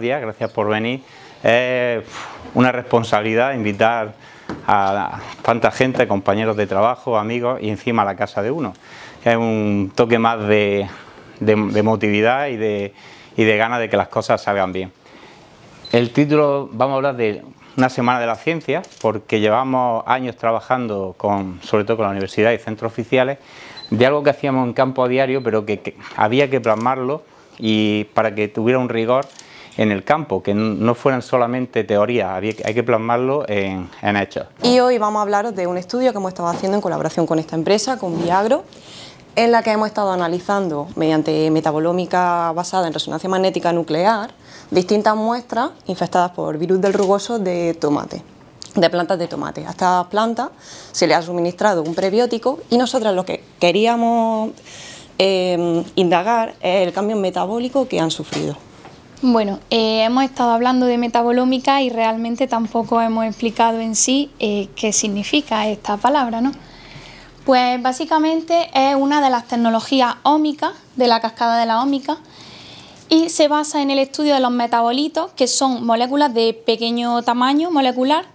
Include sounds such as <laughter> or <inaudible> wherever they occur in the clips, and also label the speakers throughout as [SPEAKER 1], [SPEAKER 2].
[SPEAKER 1] días, gracias por venir. Es una responsabilidad invitar a tanta gente, compañeros de trabajo, amigos y encima a la casa de uno. Es un toque más de, de, motividad y de, de ganas de que las cosas salgan bien. El título, vamos a hablar de una semana de la ciencia, porque llevamos años trabajando con, sobre todo con la universidad y centros oficiales, de algo que hacíamos en campo a diario, pero que, había que plasmarlo y para que tuviera un rigor en el campo, que no fueran solamente teorías, hay que plasmarlo en, hechos.
[SPEAKER 2] Y hoy vamos a hablaros de un estudio que hemos estado haciendo en colaboración con esta empresa, con Viagro, en la que hemos estado analizando, mediante metabolómica basada en resonancia magnética nuclear, distintas muestras infectadas por virus del rugoso de tomate de plantas de tomate. A estas plantas se le ha suministrado un prebiótico y nosotros lo que queríamos eh, indagar es el cambio metabólico que han sufrido.
[SPEAKER 3] Bueno, eh, hemos estado hablando de metabolómica y realmente tampoco hemos explicado en sí eh, qué significa esta palabra, ¿no? Pues básicamente es una de las tecnologías ómicas, de la cascada de la ómica, y se basa en el estudio de los metabolitos, que son moléculas de pequeño tamaño molecular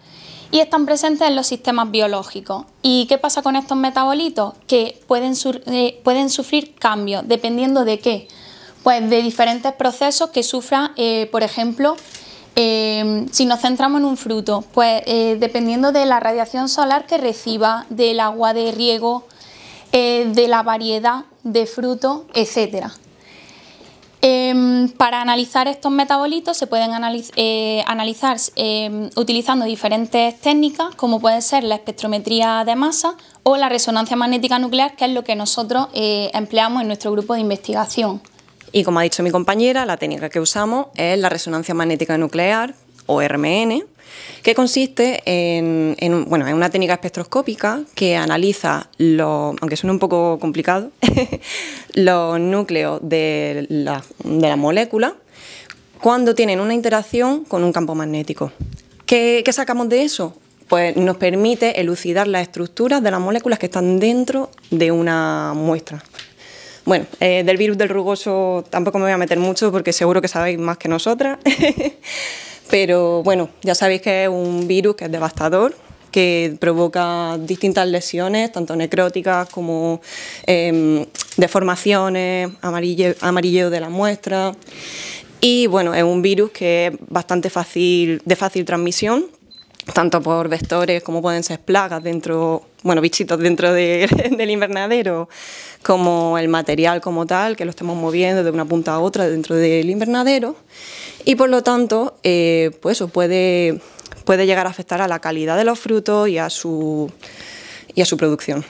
[SPEAKER 3] y están presentes en los sistemas biológicos. ¿Y qué pasa con estos metabolitos? Que pueden, eh, pueden sufrir cambios, dependiendo de qué. Pues de diferentes procesos que sufran, eh, por ejemplo, eh, si nos centramos en un fruto, pues dependiendo de la radiación solar que reciba, del agua de riego, de la variedad de fruto, etcétera. Em, para analizar estos metabolitos se pueden eh, analizar em, utilizando diferentes técnicas como puede ser la espectrometría de masa o la resonancia magnética nuclear, que es lo que nosotros eh, empleamos en nuestro grupo de investigación.
[SPEAKER 2] Y como ha dicho mi compañera, la técnica que usamos es la resonancia magnética nuclear o RMN, que consiste en, bueno, en una técnica espectroscópica que analiza, lo, aunque suene un poco complicado, <laughs> los núcleos de la, de la molécula cuando tienen una interacción con un campo magnético. ¿Qué, ¿Qué, sacamos de eso? Pues nos permite elucidar las estructuras de las moléculas que están dentro de una muestra. Bueno, eh, del virus del rugoso tampoco me voy a meter mucho porque seguro que sabéis más que nosotras. <laughs> Pero bueno, ya sabéis que es un virus que es devastador, que provoca distintas lesiones, tanto necróticas como em, deformaciones, amarilleo de la muestra. Y bueno, es un virus que es bastante fácil, de fácil transmisión, tanto por vectores como pueden ser plagas dentro, bueno, bichitos dentro <laughs> del invernadero, como el material como tal, que lo estemos moviendo de una punta a otra dentro del invernadero. Y por lo tanto eh, pues puede, puede llegar a afectar a la calidad de los frutos y a su, y a su producción.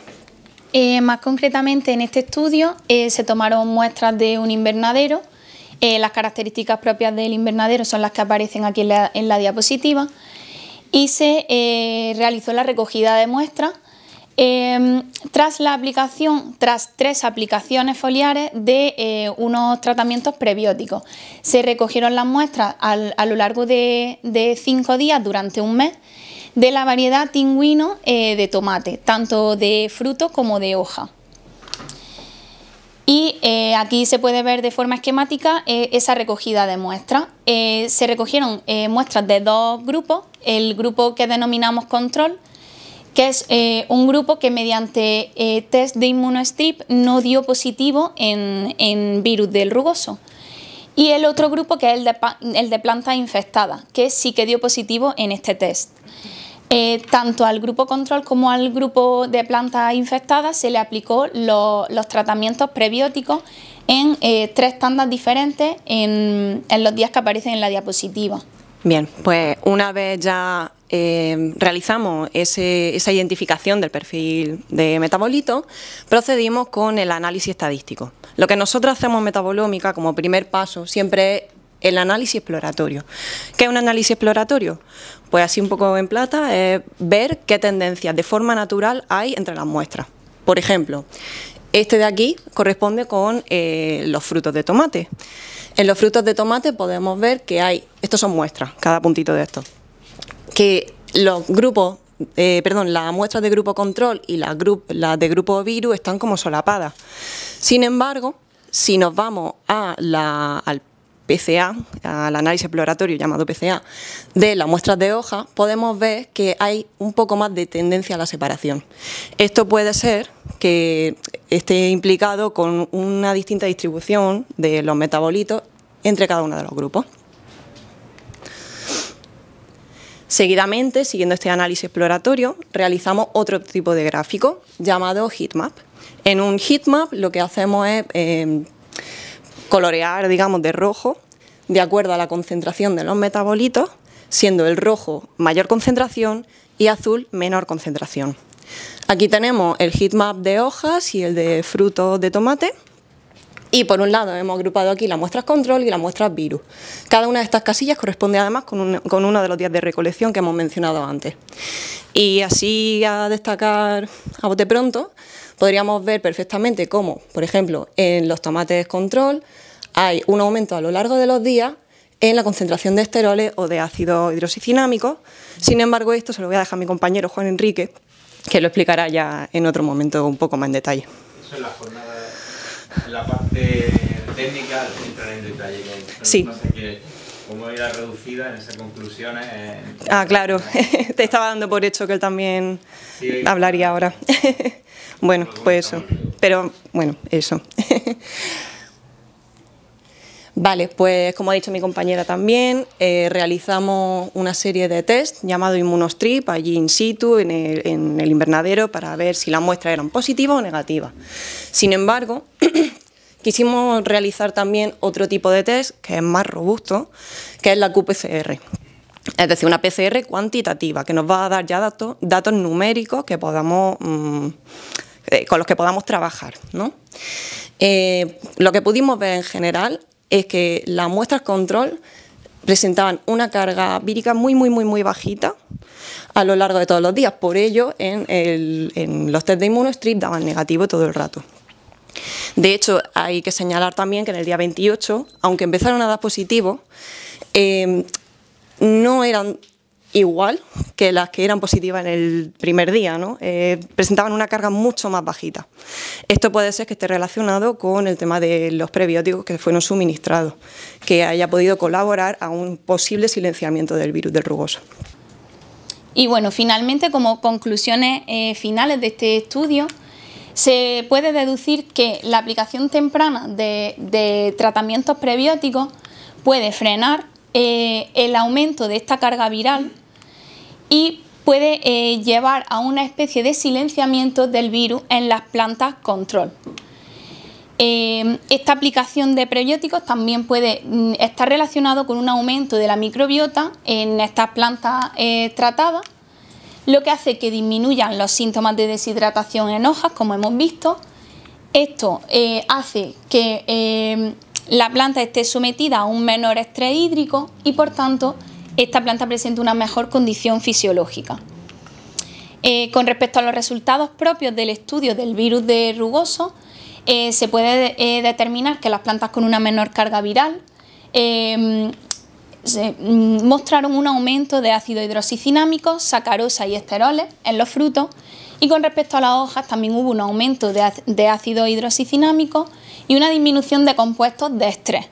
[SPEAKER 3] Eh, más concretamente en este estudio eh, se tomaron muestras de un invernadero, las características propias del invernadero son las que aparecen aquí en la diapositiva y se realizó la recogida de muestras Em, tras la aplicación, tras tres aplicaciones foliares de eh, unos tratamientos prebióticos, se recogieron las muestras a lo largo de, cinco días durante un mes de la variedad tingüino eh, de tomate, tanto de fruto como de hoja. Y eh, aquí se puede ver de forma esquemática esa recogida de muestras. se recogieron muestras de dos grupos, el grupo que denominamos control, que es eh, un grupo que mediante eh, test de inmunostrip no dio positivo en, virus del rugoso. Y el otro grupo que es el de, el de plantas infectadas, que sí que dio positivo en este test. Eh, tanto al grupo control como al grupo de plantas infectadas se le aplicó los tratamientos prebióticos en tres tandas diferentes en, en los días que aparecen en la diapositiva.
[SPEAKER 2] Bien, pues una vez ya eh, realizamos esa identificación del perfil de metabolito, procedimos con el análisis estadístico. Lo que nosotros hacemos en metabolómica como primer paso siempre es el análisis exploratorio. ¿Qué es un análisis exploratorio? Pues así un poco en plata, es ver qué tendencias de forma natural hay entre las muestras. Por ejemplo, este de aquí corresponde con eh, los frutos de tomate. En los frutos de tomate podemos ver que hay, estos son muestras, cada puntito de estos que los grupos, eh, perdón, las muestras de grupo control y las, de grupo virus están como solapadas. Sin embargo, si nos vamos a la, al PCA, al análisis exploratorio llamado PCA, de las muestras de hoja, podemos ver que hay un poco más de tendencia a la separación. Esto puede ser que esté implicado con una distinta distribución de los metabolitos entre cada uno de los grupos. Seguidamente, siguiendo este análisis exploratorio, realizamos otro tipo de gráfico llamado heatmap. En un heatmap lo que hacemos es eh, colorear, digamos, de rojo de acuerdo a la concentración de los metabolitos, siendo el rojo mayor concentración y azul menor concentración. Aquí tenemos el heatmap de hojas y el de frutos de tomate y por un lado hemos agrupado aquí las muestras control y las muestras virus. Cada una de estas casillas corresponde además con, uno de los días de recolección que hemos mencionado antes. Y así a destacar a bote pronto, podríamos ver perfectamente cómo, por ejemplo, en los tomates control hay un aumento a lo largo de los días en la concentración de esteroles o de ácido hidroxicinámico. Sin embargo, esto se lo voy a dejar a mi compañero Juan Enrique, que lo explicará ya en otro momento un poco más en detalle.
[SPEAKER 1] Eso es la jornada la parte técnica entraré en detalle
[SPEAKER 2] sí.
[SPEAKER 1] no sé qué, cómo era reducida en esas conclusiones.
[SPEAKER 2] Ah, claro, <laughs> te estaba dando por hecho que él también hablaría ahora. <laughs> bueno, pues eso. Pero bueno, eso. <laughs> Vale, pues como ha dicho mi compañera también, eh, realizamos una serie de test llamado Inmunostrip allí in situ, en el, invernadero, para ver si las muestras eran positivas o negativas. Sin embargo, <clears throat> quisimos realizar también otro tipo de test que es más robusto, que es la QPCR. Es decir, una PCR cuantitativa que nos va a dar ya datos, datos numéricos que podamos, mm, eh, con los que podamos trabajar. Eh, lo que pudimos ver en general es que las muestras control presentaban una carga vírica muy, muy, muy, muy bajita a lo largo de todos los días. Por ello, en, los test de inmunostrip daban negativo todo el rato. De hecho, hay que señalar también que en el día 28, aunque empezaron a dar positivo, eh, no eran igual que las que eran positivas en el primer día, ¿no? Eh, presentaban una carga mucho más bajita. Esto puede ser que esté relacionado con el tema de los prebióticos que fueron suministrados, que haya podido colaborar a un posible silenciamiento del virus del rugoso.
[SPEAKER 3] Y bueno, finalmente, como conclusiones eh, finales de este estudio, se puede deducir que la aplicación temprana de, tratamientos prebióticos puede frenar eh, el aumento de esta carga viral y puede eh, llevar a una especie de silenciamiento del virus en las plantas control. Eh, esta aplicación de prebióticos también puede mm, estar relacionado con un aumento de la microbiota en estas plantas eh, tratadas, lo que hace que disminuyan los síntomas de deshidratación en hojas, como hemos visto. Esto hace que la planta esté sometida a un menor estrés hídrico y por tanto esta planta presenta una mejor condición fisiológica. Eh, con respecto a los resultados propios del estudio del virus de rugoso, eh, se puede eh, determinar que las plantas con una menor carga viral mm, mostraron un aumento de ácido hidroxicinámico, sacarosa y esteroles en los frutos y con respecto a las hojas también hubo un aumento de ácido hidroxicinámico y una disminución de compuestos de estrés.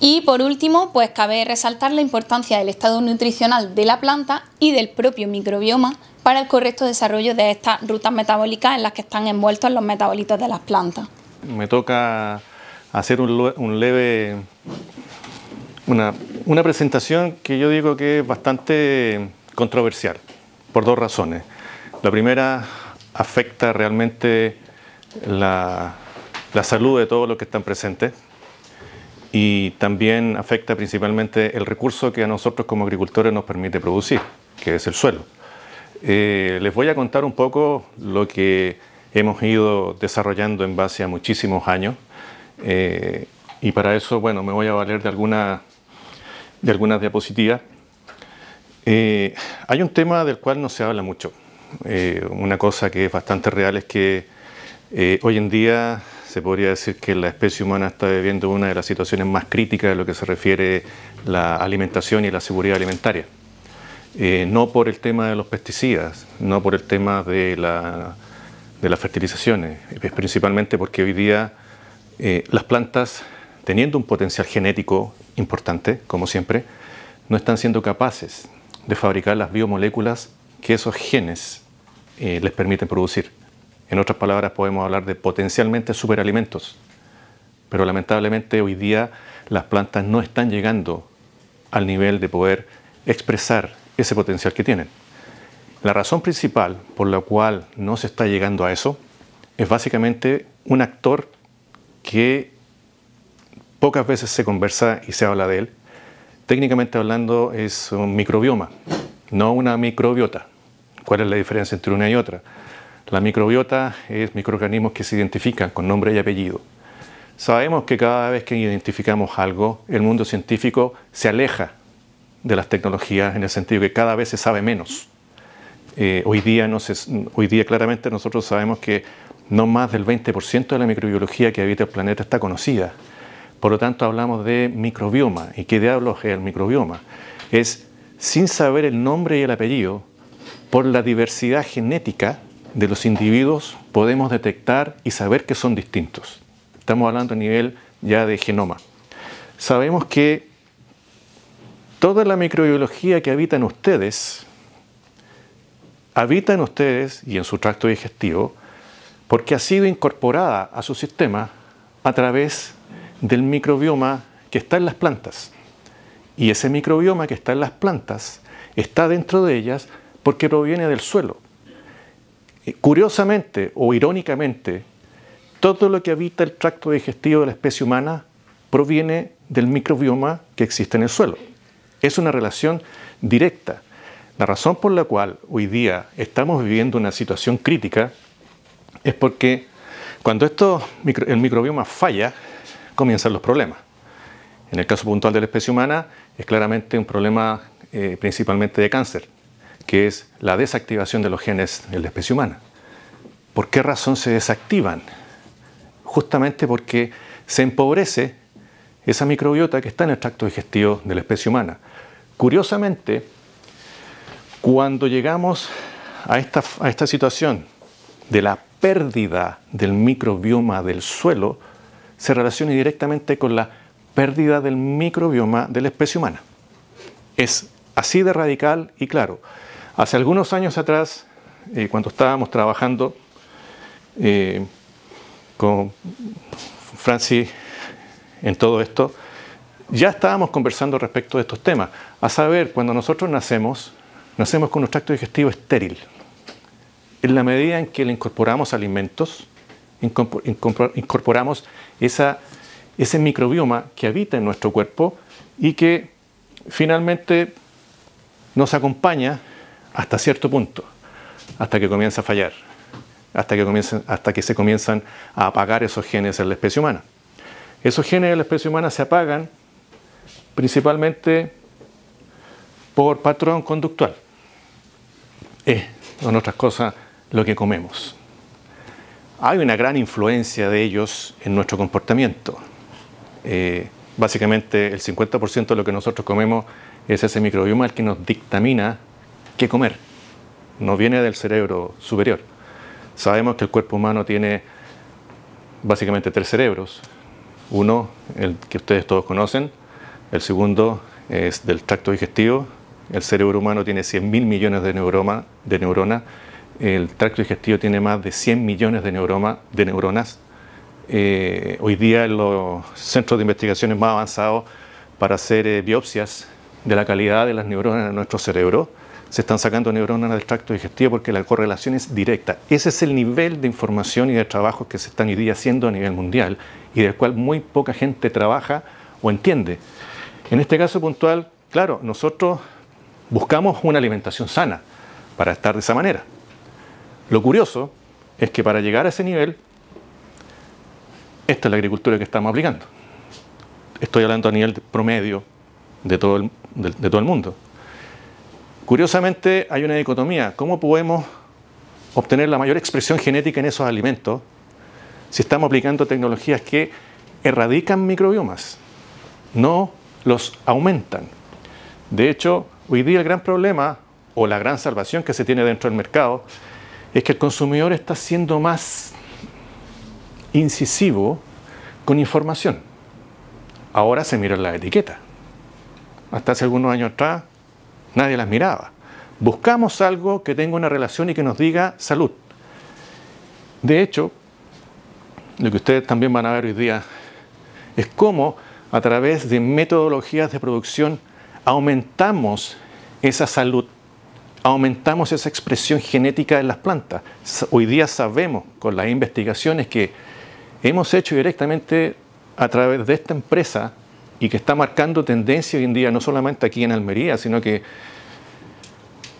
[SPEAKER 3] Y por último, pues cabe resaltar la importancia del estado nutricional de la planta y del propio microbioma para el correcto desarrollo de estas rutas metabólicas en las que están envueltos los metabolitos de las plantas.
[SPEAKER 4] Me toca hacer un, leve, una, una presentación que yo digo que es bastante controversial, por dos razones. La primera afecta realmente la, la salud de todos los que están presentes y también afecta principalmente el recurso que a nosotros como agricultores nos permite producir, que es el suelo. Eh, les voy a contar un poco lo que hemos ido desarrollando en base a muchísimos años eh, y para eso, bueno, me voy a valer de, alguna, de algunas diapositivas. Eh, hay un tema del cual no se habla mucho. una cosa que es bastante real es que hoy en día se podría decir que la especie humana está viviendo una de las situaciones más críticas de lo que se refiere la alimentación y la seguridad alimentaria. Eh, no por el tema de los pesticidas, no por el tema de, la, las fertilizaciones, es principalmente porque hoy día eh, las plantas teniendo un potencial genético importante, como siempre, no están siendo capaces de fabricar las biomoléculas que esos genes eh, les permiten producir. En otras palabras, podemos hablar de potencialmente superalimentos, pero lamentablemente hoy día las plantas no están llegando al nivel de poder expresar ese potencial que tienen. La razón principal por la cual no se está llegando a eso es básicamente un actor que pocas veces se conversa y se habla de él. Técnicamente hablando es un microbioma, no una microbiota. ¿Cuál es la diferencia entre una y otra? La microbiota es microorganismos que se identifican con nombre y apellido. Sabemos que cada vez que identificamos algo, el mundo científico se aleja de las tecnologías en el sentido que cada vez se sabe menos. Eh, hoy, día hoy día claramente nosotros sabemos que no más del 20% de la microbiología que habita el planeta está conocida. Por lo tanto, hablamos de microbioma. ¿Y qué diablos es el microbioma? Es, sin saber el nombre y el apellido, por la diversidad genética de los individuos, podemos detectar y saber que son distintos. Estamos hablando a nivel ya de genoma. Sabemos que toda la microbiología que habita en ustedes, habita en ustedes y en su tracto digestivo, porque ha sido incorporada a su sistema a través del microbioma que está en las plantas. Y ese microbioma que está en las plantas está dentro de ellas porque proviene del suelo. Curiosamente o irónicamente, todo lo que habita el tracto digestivo de la especie humana proviene del microbioma que existe en el suelo. Es una relación directa. La razón por la cual hoy día estamos viviendo una situación crítica es porque cuando el microbioma falla, comienzan los problemas. En el caso puntual de la especie humana es claramente un problema eh, principalmente de cáncer, que es la desactivación de los genes en la especie humana. ¿Por qué razón se desactivan? Justamente porque se empobrece esa microbiota que está en el tracto digestivo de la especie humana. Curiosamente, cuando llegamos a esta, a esta situación de la pérdida del microbioma del suelo se relaciona directamente con la pérdida del microbioma de la especie humana. Es así de radical y claro. Hace algunos años atrás, eh, cuando estábamos trabajando eh, con Francis en todo esto, ya estábamos conversando respecto de estos temas. A saber, cuando nosotros nacemos, nacemos con un tracto digestivo estéril en la medida en que le incorporamos alimentos, incorporamos ese microbioma que habita en nuestro cuerpo y que finalmente nos acompaña hasta cierto punto, hasta que comienza a fallar, hasta que, hasta que se comienzan a apagar esos genes en la especie humana. Esos genes en la especie humana se apagan principalmente por patrón conductual. Eh, en otras cosas, lo que comemos. Hay una gran influencia de ellos en nuestro comportamiento. Eh, básicamente el 50% de lo que nosotros comemos es ese microbioma el que nos dictamina qué comer. No viene del cerebro superior. Sabemos que el cuerpo humano tiene básicamente tres cerebros. Uno, el que ustedes todos conocen. El segundo es del tracto digestivo. El cerebro humano tiene 100.000 millones de, de neuronas el tracto digestivo tiene más de 100 millones de, de neuronas. Eh, hoy día en los centros de investigaciones más avanzados para hacer eh, biopsias de la calidad de las neuronas en nuestro cerebro, se están sacando neuronas del tracto digestivo porque la correlación es directa. Ese es el nivel de información y de trabajo que se están hoy día haciendo a nivel mundial y del cual muy poca gente trabaja o entiende. En este caso puntual, claro, nosotros buscamos una alimentación sana para estar de esa manera. Lo curioso es que para llegar a ese nivel, esta es la agricultura que estamos aplicando. Estoy hablando a nivel promedio de de, todo el mundo. Curiosamente hay una dicotomía. ¿Cómo podemos obtener la mayor expresión genética en esos alimentos si estamos aplicando tecnologías que erradican microbiomas, no los aumentan? De hecho, hoy día el gran problema o la gran salvación que se tiene dentro del mercado es que el consumidor está siendo más incisivo con información. ahora se miran las etiquetas. Hasta hace algunos años atrás nadie las miraba. Buscamos algo que tenga una relación y que nos diga salud. De hecho, lo que ustedes también van a ver hoy día es cómo a través de metodologías de producción aumentamos esa salud, aumentamos esa expresión genética en las plantas. Hoy día sabemos con las investigaciones que hemos hecho directamente a través de esta empresa y que está marcando tendencia hoy en día, no solamente aquí en Almería, sino que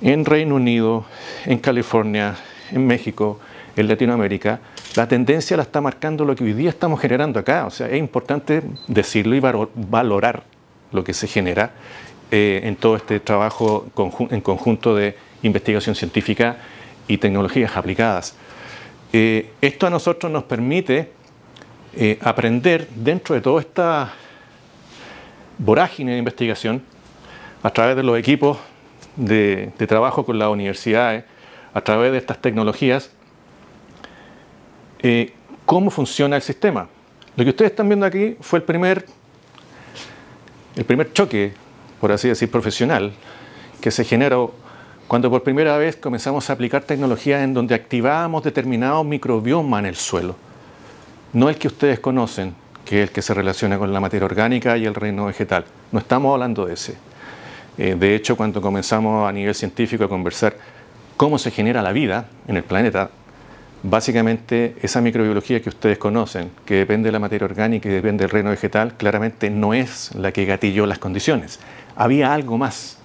[SPEAKER 4] en Reino Unido, en California, en México, en Latinoamérica, la tendencia la está marcando lo que hoy día estamos generando acá. O sea, es importante decirlo y valorar lo que se genera eh, en todo este trabajo en conjunto de investigación científica y tecnologías aplicadas. Eh, esto a nosotros nos permite eh, aprender dentro de toda esta vorágine de investigación, a través de los equipos de, trabajo con las universidades, a través de estas tecnologías, eh, cómo funciona el sistema. Lo que ustedes están viendo aquí fue el primer, el primer choque, por así decir, profesional, que se generó cuando por primera vez comenzamos a aplicar tecnologías en donde activábamos determinado microbioma en el suelo. No el que ustedes conocen, que es el que se relaciona con la materia orgánica y el reino vegetal. No estamos hablando de ese. Eh, de hecho, cuando comenzamos a nivel científico a conversar cómo se genera la vida en el planeta, Básicamente, esa microbiología que ustedes conocen, que depende de la materia orgánica y depende del reino vegetal, claramente no es la que gatilló las condiciones. Había algo más.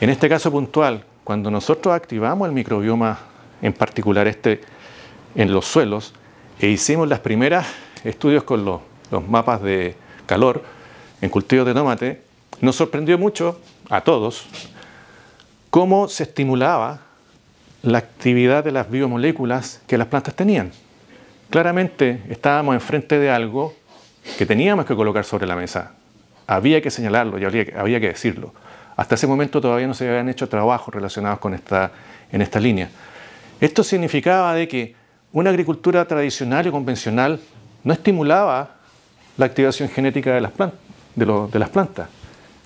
[SPEAKER 4] En este caso puntual, cuando nosotros activamos el microbioma, en particular este, en los suelos, e hicimos las primeras estudios con los, los mapas de calor en cultivos de tomate, nos sorprendió mucho a todos cómo se estimulaba la actividad de las biomoléculas que las plantas tenían. Claramente estábamos enfrente de algo que teníamos que colocar sobre la mesa. Había que señalarlo y había, que decirlo. Hasta ese momento todavía no se habían hecho trabajos relacionados con esta, en esta línea. Esto significaba de que una agricultura tradicional y convencional no estimulaba la activación genética de las, plantas.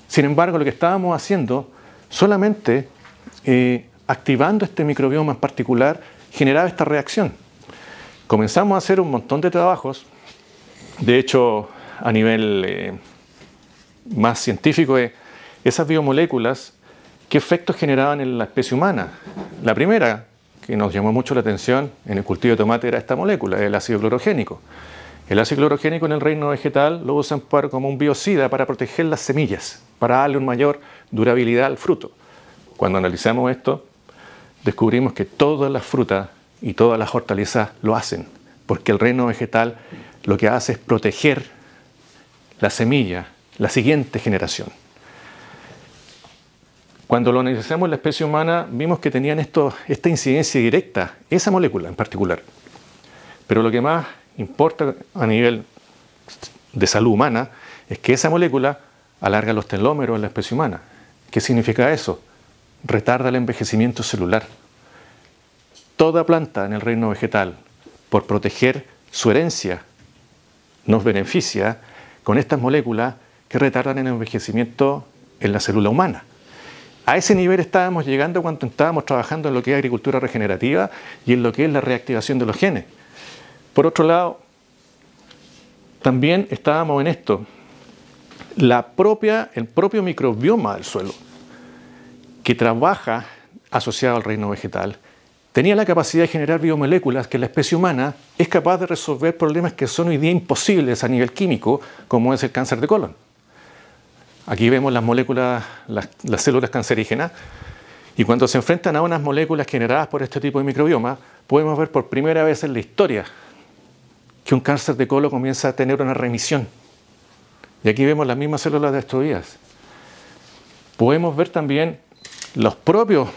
[SPEAKER 4] Sin embargo, lo que estábamos haciendo solamente eh, activando este microbioma en particular, generaba esta reacción. Comenzamos a hacer un montón de trabajos, de hecho, a nivel eh, más científico, esas biomoléculas, qué efectos generaban en la especie humana. La primera, que nos llamó mucho la atención en el cultivo de tomate, era esta molécula, el ácido clorogénico. El ácido clorogénico en el reino vegetal lo usan como un biocida para proteger las semillas, para darle una mayor durabilidad al fruto. Cuando analizamos esto, descubrimos que todas las frutas y todas las hortalizas lo hacen, porque el reino vegetal lo que hace es proteger la semilla, la siguiente generación. Cuando lo analizamos en la especie humana, vimos que tenían esto, esta incidencia directa, esa molécula en particular. Pero lo que más importa a nivel de salud humana es que esa molécula alarga los telómeros en la especie humana. ¿Qué significa eso? retarda el envejecimiento celular. Toda planta en el reino vegetal, por proteger su herencia, nos beneficia con estas moléculas que retardan el envejecimiento en la célula humana. A ese nivel estábamos llegando cuando estábamos trabajando en lo que es agricultura regenerativa y en lo que es la reactivación de los genes. Por otro lado, también estábamos en esto, el propio microbioma del suelo que trabaja asociado al reino vegetal, tenía la capacidad de generar biomoléculas que la especie humana es capaz de resolver problemas que son hoy día imposibles a nivel químico, como es el cáncer de colon. Aquí vemos las moléculas, las, células cancerígenas, y cuando se enfrentan a unas moléculas generadas por este tipo de microbioma, podemos ver por primera vez en la historia que un cáncer de colon comienza a tener una remisión. Y aquí vemos las mismas células destruidas. Podemos ver también los propios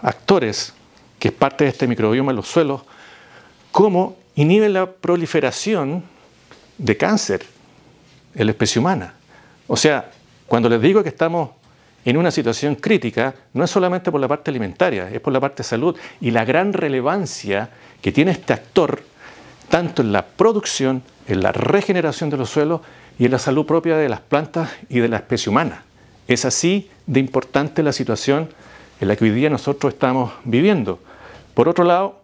[SPEAKER 4] actores, que es parte de este microbioma en los suelos, cómo inhiben la proliferación de cáncer en la especie humana. O sea, cuando les digo que estamos en una situación crítica, no es solamente por la parte alimentaria, es por la parte de salud y la gran relevancia que tiene este actor, tanto en la producción, en la regeneración de los suelos, y en la salud propia de las plantas y de la especie humana. Es así de importante la situación en la que hoy día nosotros estamos viviendo. Por otro lado,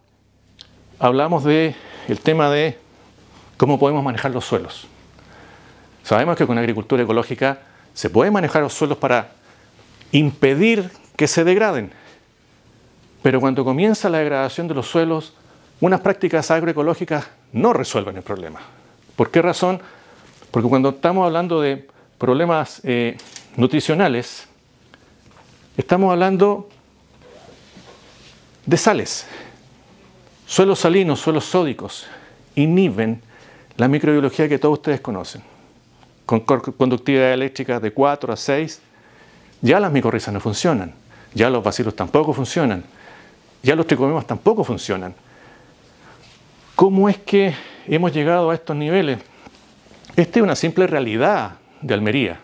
[SPEAKER 4] hablamos del el tema de cómo podemos manejar los suelos. Sabemos que con agricultura ecológica se puede manejar los suelos para impedir que se degraden. Pero cuando comienza la degradación de los suelos, unas prácticas agroecológicas no resuelven el problema. ¿Por qué razón? Porque cuando estamos hablando de problemas eh, nutricionales, estamos hablando de sales. Suelos salinos, suelos sódicos, inhiben la microbiología que todos ustedes conocen. Con conductividad eléctrica de 4 a 6, ya las micorrizas no funcionan, ya los bacilos tampoco funcionan, ya los tricomemas tampoco funcionan. ¿Cómo es que hemos llegado a estos niveles? Esta es una simple realidad de Almería.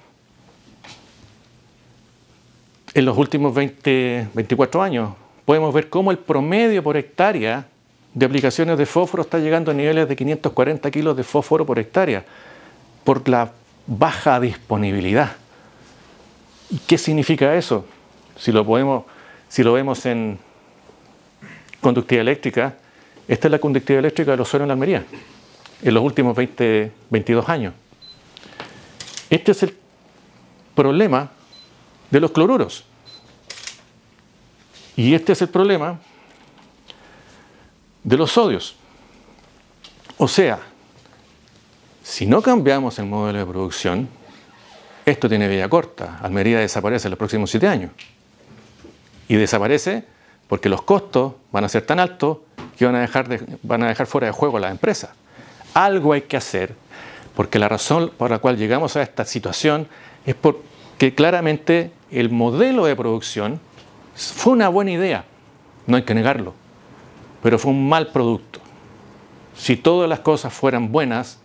[SPEAKER 4] En los últimos 20, 24 años podemos ver cómo el promedio por hectárea de aplicaciones de fósforo está llegando a niveles de 540 kilos de fósforo por hectárea por la baja disponibilidad. ¿Y qué significa eso? Si lo vemos en conductividad eléctrica, esta es la conductividad eléctrica de los suelos en Almería en los últimos 20, 22 años. Este es el problema de los cloruros. Y este es el problema de los sodios. O sea, si no cambiamos el modelo de producción, esto tiene vida corta. Almería desaparece en los próximos siete años. Y desaparece porque los costos van a ser tan altos que van a dejar, van a dejar fuera de juego a las empresas. Algo hay que hacer, porque la razón por la cual llegamos a esta situación es porque claramente el modelo de producción fue una buena idea, no hay que negarlo, pero fue un mal producto. Si todas las cosas fueran buenas,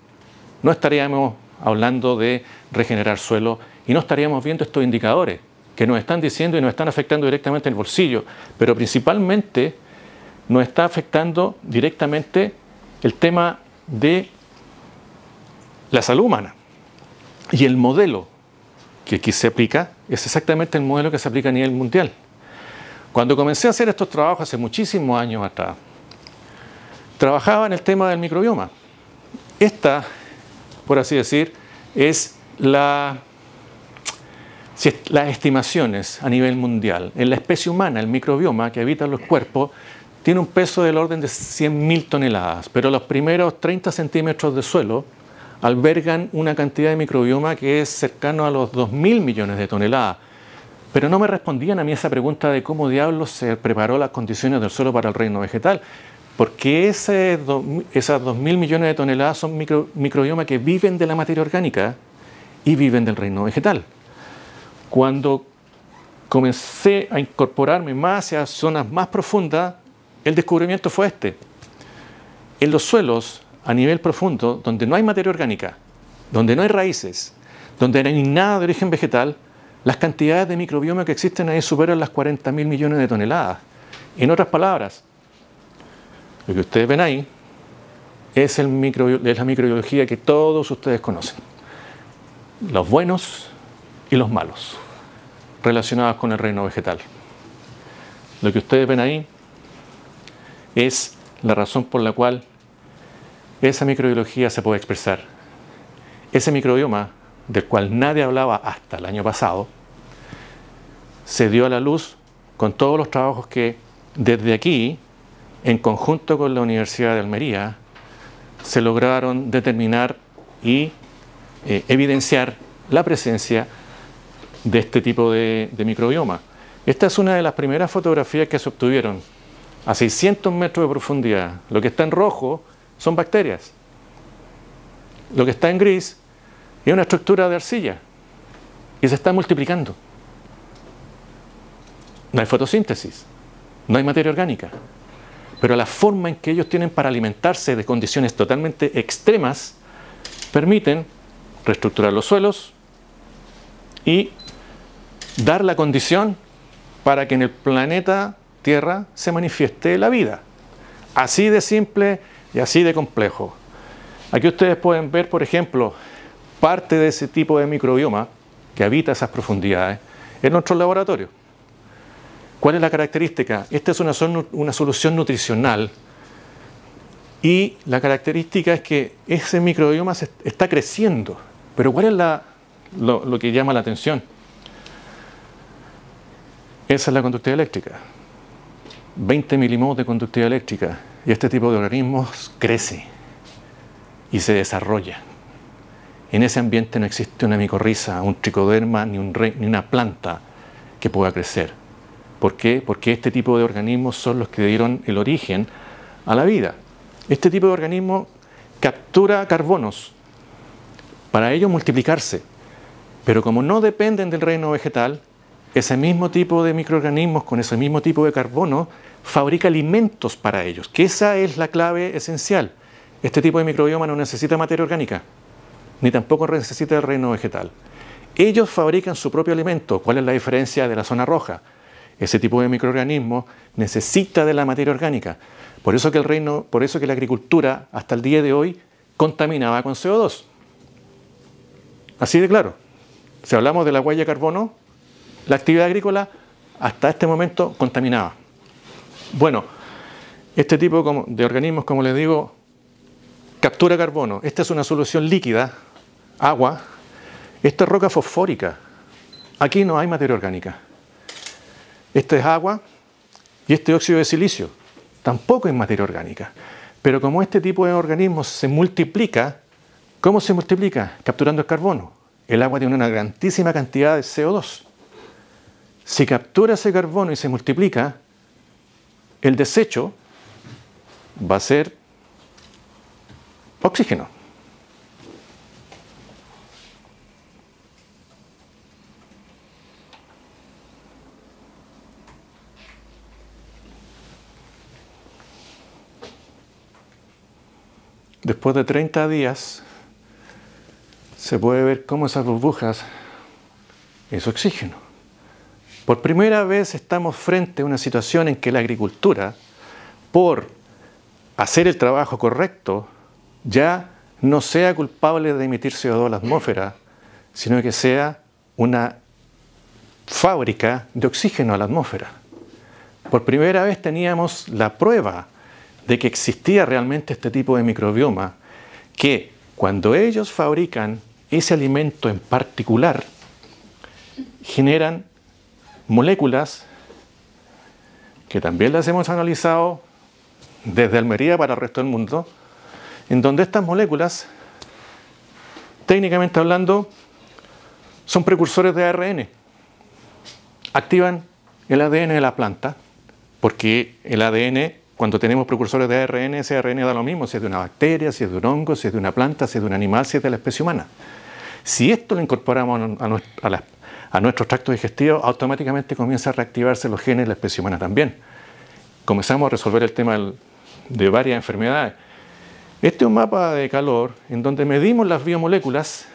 [SPEAKER 4] no estaríamos hablando de regenerar suelo y no estaríamos viendo estos indicadores que nos están diciendo y nos están afectando directamente el bolsillo, pero principalmente nos está afectando directamente el tema de la salud humana. Y el modelo que aquí se aplica es exactamente el modelo que se aplica a nivel mundial. Cuando comencé a hacer estos trabajos hace muchísimos años atrás, trabajaba en el tema del microbioma. Esta, por así decir, es la, las estimaciones a nivel mundial. En la especie humana, el microbioma que habita los cuerpos, tiene un peso del orden de 100.000 toneladas, pero los primeros 30 centímetros de suelo albergan una cantidad de microbioma que es cercano a los 2.000 millones de toneladas. Pero no me respondían a mí esa pregunta de cómo diablos se preparó las condiciones del suelo para el reino vegetal. Porque ese esas 2.000 millones de toneladas son micro, microbiomas que viven de la materia orgánica y viven del reino vegetal. Cuando comencé a incorporarme más hacia zonas más profundas, el descubrimiento fue este. En los suelos a nivel profundo, donde no hay materia orgánica, donde no hay raíces, donde no hay nada de origen vegetal, las cantidades de microbioma que existen ahí superan las 40 mil millones de toneladas. En otras palabras, lo que ustedes ven ahí es, el es la microbiología que todos ustedes conocen. Los buenos y los malos, relacionados con el reino vegetal. Lo que ustedes ven ahí es la razón por la cual esa microbiología se puede expresar. Ese microbioma, del cual nadie hablaba hasta el año pasado, se dio a la luz con todos los trabajos que desde aquí, en conjunto con la Universidad de Almería, se lograron determinar y eh, evidenciar la presencia de este tipo de, de microbioma. Esta es una de las primeras fotografías que se obtuvieron a 600 metros de profundidad. Lo que está en rojo son bacterias. Lo que está en gris es una estructura de arcilla y se está multiplicando. No hay fotosíntesis, no hay materia orgánica, pero la forma en que ellos tienen para alimentarse de condiciones totalmente extremas permiten reestructurar los suelos y dar la condición para que en el planeta Tierra se manifieste la vida. Así de simple y así de complejo. Aquí ustedes pueden ver, por ejemplo, parte de ese tipo de microbioma que habita esas profundidades en nuestro laboratorio. ¿Cuál es la característica? Esta es una, una solución nutricional y la característica es que ese microbioma está creciendo. Pero ¿cuál es la, lo, lo que llama la atención? Esa es la conductividad eléctrica. 20 milimodos de conductividad eléctrica y este tipo de organismos crece y se desarrolla. En ese ambiente no existe una micorriza, un tricoderma ni, un ni una planta que pueda crecer. ¿Por qué? Porque este tipo de organismos son los que dieron el origen a la vida. Este tipo de organismo captura carbonos para ello multiplicarse, pero como no dependen del reino vegetal, ese mismo tipo de microorganismos con ese mismo tipo de carbono fabrica alimentos para ellos, que esa es la clave esencial. Este tipo de microbioma no necesita materia orgánica, ni tampoco necesita el reino vegetal. Ellos fabrican su propio alimento. ¿Cuál es la diferencia de la zona roja? Ese tipo de microorganismo necesita de la materia orgánica. Por eso que el reino, por eso que la agricultura hasta el día de hoy contaminaba con CO2. Así de claro. Si hablamos de la huella de carbono, la actividad agrícola hasta este momento contaminaba. Bueno, este tipo de organismos, como les digo, captura carbono. Esta es una solución líquida, agua. Esta es roca fosfórica. Aquí no hay materia orgánica. Esta es agua y este óxido de silicio. Tampoco es materia orgánica. Pero como este tipo de organismos se multiplica, ¿cómo se multiplica? Capturando el carbono. El agua tiene una grandísima cantidad de CO2. Si captura ese carbono y se multiplica, el desecho va a ser oxígeno. Después de 30 días se puede ver cómo esas burbujas es oxígeno. Por primera vez estamos frente a una situación en que la agricultura, por hacer el trabajo correcto, ya no sea culpable de emitir CO2 a la atmósfera, sino que sea una fábrica de oxígeno a la atmósfera. Por primera vez teníamos la prueba de que existía realmente este tipo de microbioma que cuando ellos fabrican ese alimento en particular, generan moléculas que también las hemos analizado desde Almería para el resto del mundo, en donde estas moléculas, técnicamente hablando, son precursores de ARN. Activan el ADN de la planta, porque el ADN, cuando tenemos precursores de ARN, ese ARN da lo mismo si es de una bacteria, si es de un hongo, si es de una planta, si es de un animal, si es de la especie humana. Si esto lo incorporamos a, la, a nuestro tracto digestivo, automáticamente comienza a reactivarse los genes de la especie humana también. Comenzamos a resolver el tema de varias enfermedades. Este es un mapa de calor en donde medimos las biomoléculas,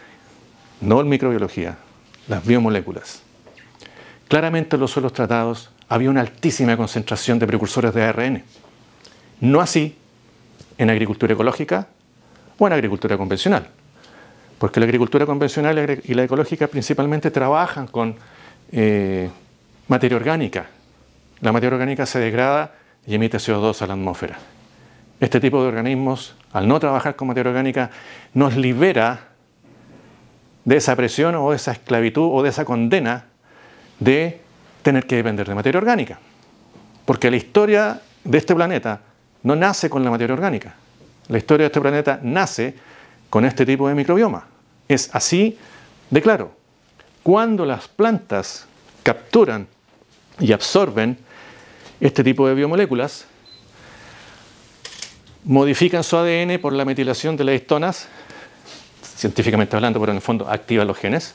[SPEAKER 4] no en microbiología, las biomoléculas. Claramente en los suelos tratados había una altísima concentración de precursores de ARN. No así en agricultura ecológica o en agricultura convencional. Porque la agricultura convencional y la ecológica principalmente trabajan con eh, materia orgánica. La materia orgánica se degrada y emite CO2 a la atmósfera. Este tipo de organismos, al no trabajar con materia orgánica, nos libera de esa presión o de esa esclavitud o de esa condena de tener que depender de materia orgánica. Porque la historia de este planeta no nace con la materia orgánica. La historia de este planeta nace con este tipo de microbioma. Es así de claro. Cuando las plantas capturan y absorben este tipo de biomoléculas, modifican su ADN por la metilación de las histonas, científicamente hablando, pero en el fondo activan los genes,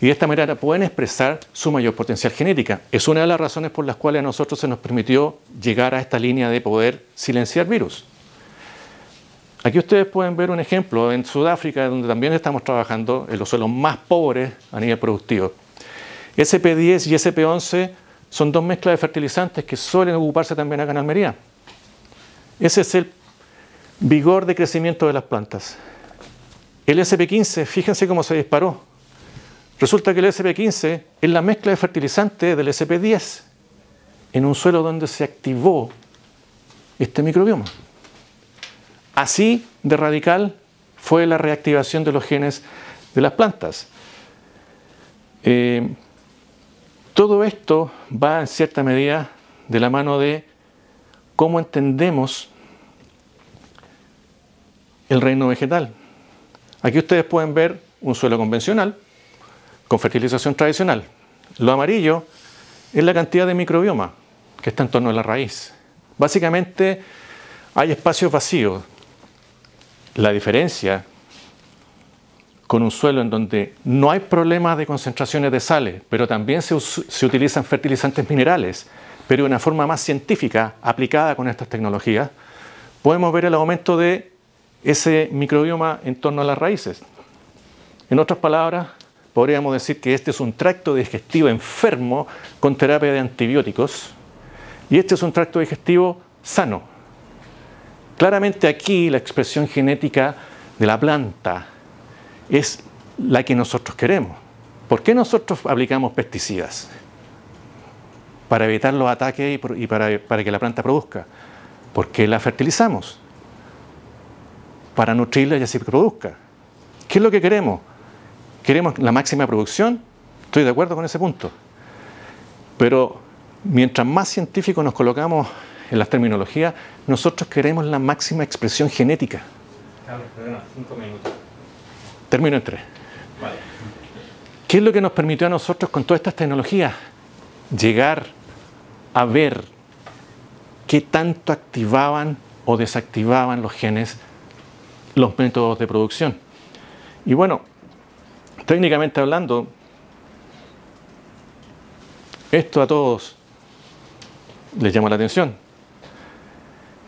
[SPEAKER 4] y de esta manera pueden expresar su mayor potencial genética. Es una de las razones por las cuales a nosotros se nos permitió llegar a esta línea de poder silenciar virus. Aquí ustedes pueden ver un ejemplo en Sudáfrica, donde también estamos trabajando en los suelos más pobres a nivel productivo. SP10 y SP11 son dos mezclas de fertilizantes que suelen ocuparse también acá en Almería. Ese es el vigor de crecimiento de las plantas. El SP15, fíjense cómo se disparó. Resulta que el SP15 es la mezcla de fertilizante del SP10 en un suelo donde se activó este microbioma. Así de radical fue la reactivación de los genes de las plantas. Eh, todo esto va en cierta medida de la mano de cómo entendemos el reino vegetal. Aquí ustedes pueden ver un suelo convencional con fertilización tradicional. Lo amarillo es la cantidad de microbioma que está en torno a la raíz. Básicamente hay espacios vacíos. La diferencia con un suelo en donde no hay problemas de concentraciones de sales, pero también se, utilizan fertilizantes minerales, pero de una forma más científica aplicada con estas tecnologías, podemos ver el aumento de ese microbioma en torno a las raíces. En otras palabras, podríamos decir que este es un tracto digestivo enfermo con terapia de antibióticos y este es un tracto digestivo sano. Claramente aquí la expresión genética de la planta es la que nosotros queremos. ¿Por qué nosotros aplicamos pesticidas? Para evitar los ataques y para, que la planta produzca. ¿Por qué la fertilizamos? Para nutrirla y así produzca. ¿Qué es lo que queremos? ¿Queremos la máxima producción? Estoy de acuerdo con ese punto. Pero mientras más científicos nos colocamos en las terminologías, nosotros queremos la máxima expresión genética.
[SPEAKER 1] Carlos, perdona, cinco minutos.
[SPEAKER 4] Termino en tres. ¿Qué es lo que nos permitió a nosotros con todas estas tecnologías? Llegar a ver qué tanto activaban o desactivaban los genes los métodos de producción. Y bueno, técnicamente hablando, esto a todos les llama la atención.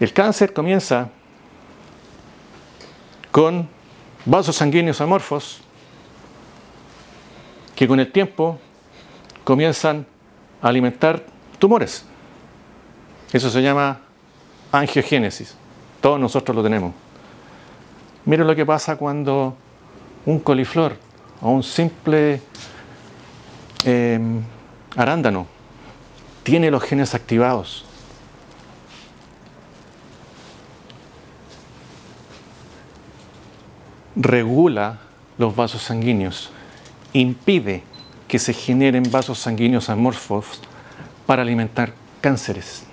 [SPEAKER 4] El cáncer comienza con vasos sanguíneos amorfos que con el tiempo comienzan a alimentar tumores. Eso se llama angiogénesis. Todos nosotros lo tenemos. Miren lo que pasa cuando un coliflor o un simple em, arándano tiene los genes activados regula los vasos sanguíneos, impide que se generen vasos sanguíneos amorfos para alimentar cánceres.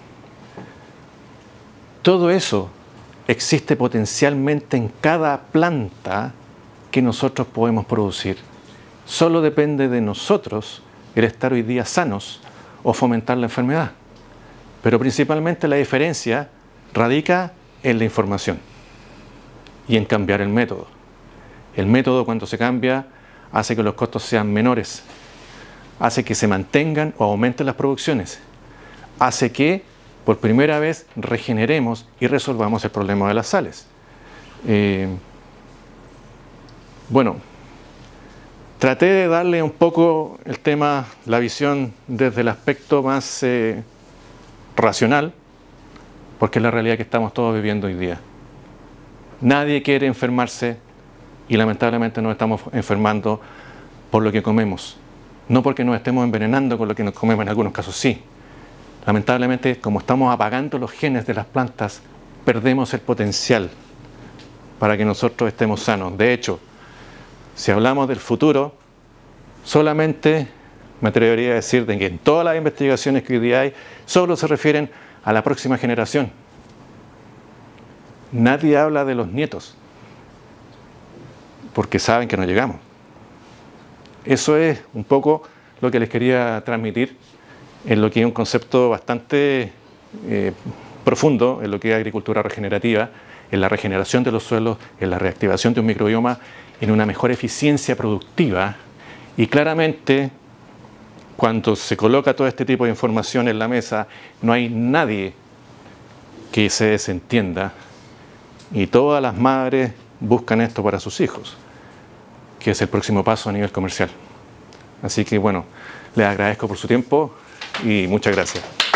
[SPEAKER 4] Todo eso existe potencialmente en cada planta que nosotros podemos producir. Solo depende de nosotros el estar hoy día sanos o fomentar la enfermedad. Pero principalmente la diferencia radica en la información y en cambiar el método. El método cuando se cambia hace que los costos sean menores, hace que se mantengan o aumenten las producciones, hace que por primera vez regeneremos y resolvamos el problema de las sales. Eh, bueno, traté de darle un poco el tema, la visión desde el aspecto más eh, racional, porque es la realidad que estamos todos viviendo hoy día. Nadie quiere enfermarse y lamentablemente nos estamos enfermando por lo que comemos. No porque nos estemos envenenando con lo que nos comemos, en algunos casos sí. Lamentablemente, como estamos apagando los genes de las plantas, perdemos el potencial para que nosotros estemos sanos. De hecho, si hablamos del futuro, solamente me atrevería a decir de que en todas las investigaciones que hoy día hay, solo se refieren a la próxima generación. Nadie habla de los nietos porque saben que no llegamos. Eso es un poco lo que les quería transmitir en lo que es un concepto bastante eh, profundo, en lo que es agricultura regenerativa, en la regeneración de los suelos, en la reactivación de un microbioma, en una mejor eficiencia productiva y claramente cuando se coloca todo este tipo de información en la mesa, no hay nadie que se desentienda y todas las madres buscan esto para sus hijos, que es el próximo paso a nivel comercial. Así que bueno, les agradezco por su tiempo y muchas gracias.